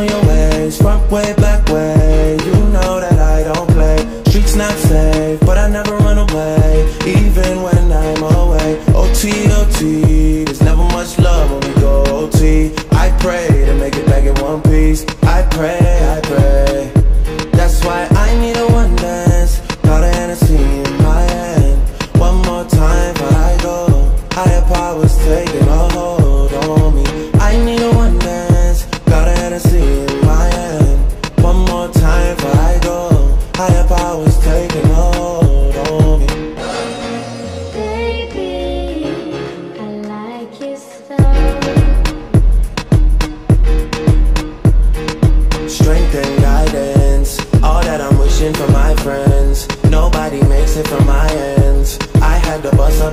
on your waist, front way, back way. You know that I don't play. Streets not safe, but I never run away, even when I'm away. OT, OT, there's never much love when we go OT. I pray to make it back in one piece. I pray, I pray.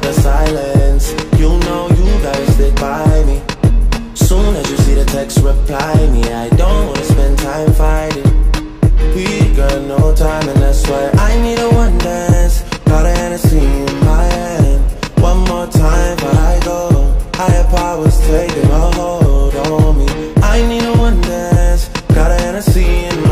The silence. You know you gotta stick by me. Soon as you see the text, reply me. I don't wanna spend time fighting. We got no time, and that's why I need a one dance. Got a Hennessy in my hand. One more time before I go. Higher powers taking a hold on me. I need a one dance. Got a Hennessy in my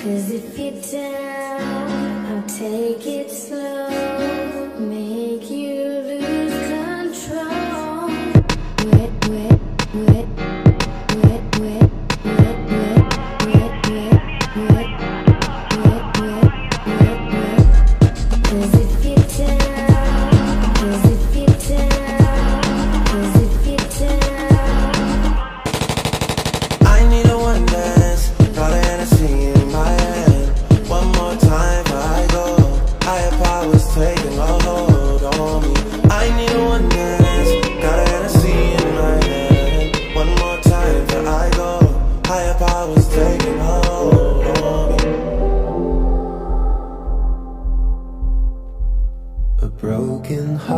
Cause if you're down, I'll take it slow Make you lose control Wet, wet, wet Wet, wet, wet, wet Wet, wet, wet Wet, wet, wet, wet Cause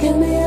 Give me